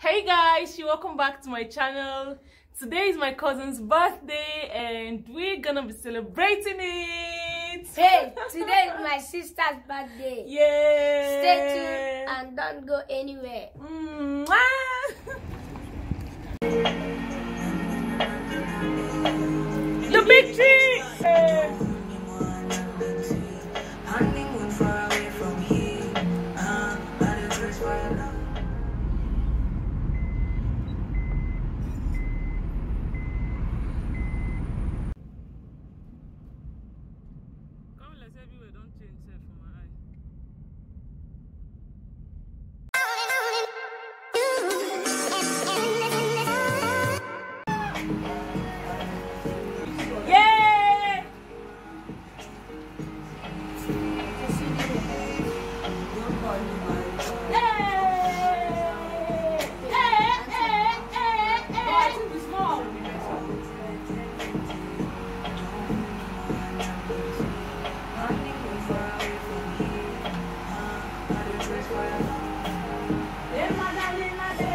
Hey guys, welcome back to my channel. Today is my cousin's birthday and we're gonna be celebrating it. Hey, today is my sister's birthday. Yay! Stay tuned and don't go anywhere. Mwah! Then my.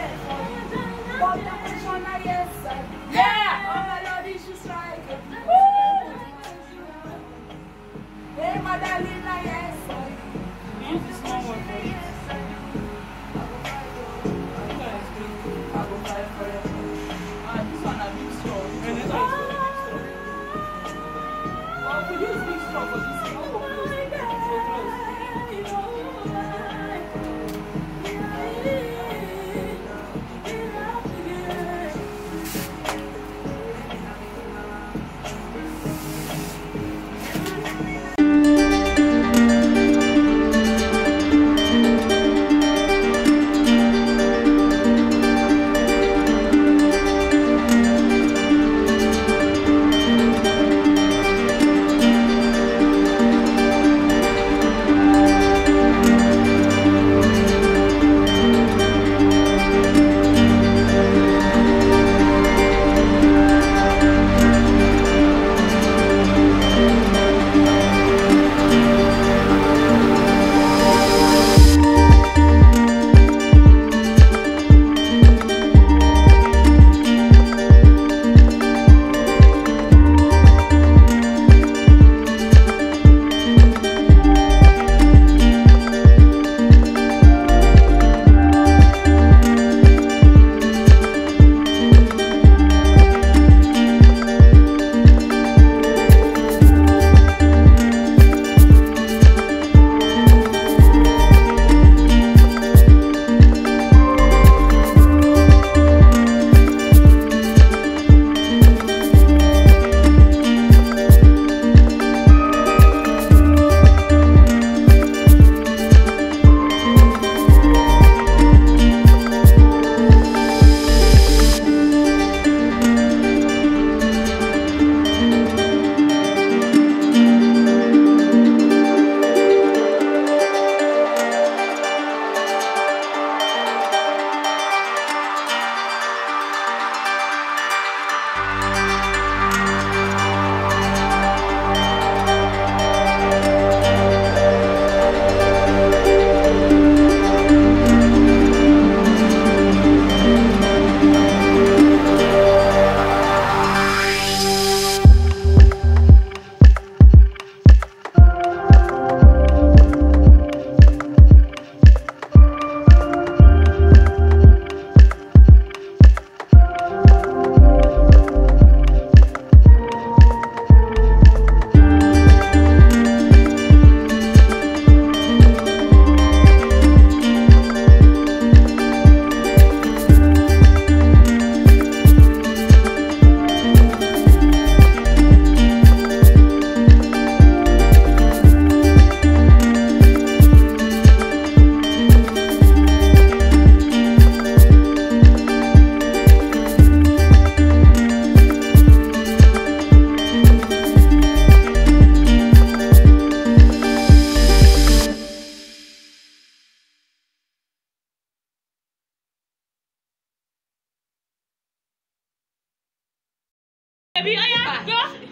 Baby, oh yeah, go,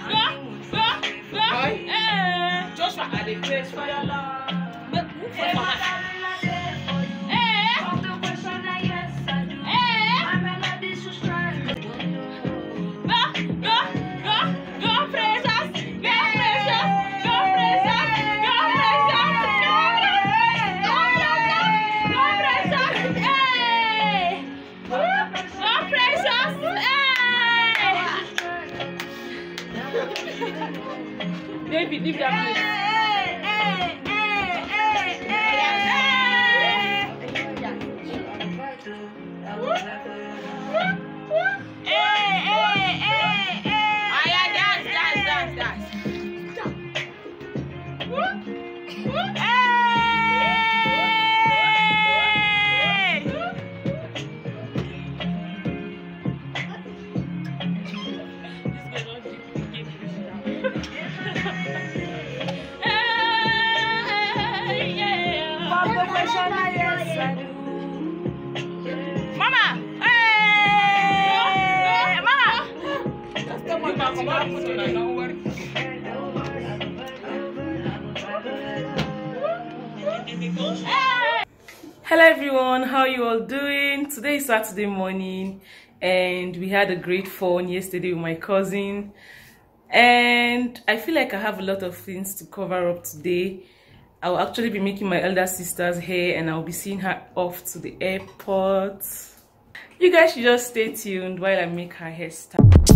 go, go, go. Eh. Joshua, I dey praise for your love. Make move for Hello everyone, how are you all doing? Today is Saturday morning and we had a great fun yesterday with my cousin and I feel like I have a lot of things to cover up today. I'll actually be making my elder sister's hair and I'll be seeing her off to the airport. You guys should just stay tuned while I make her hairstyle.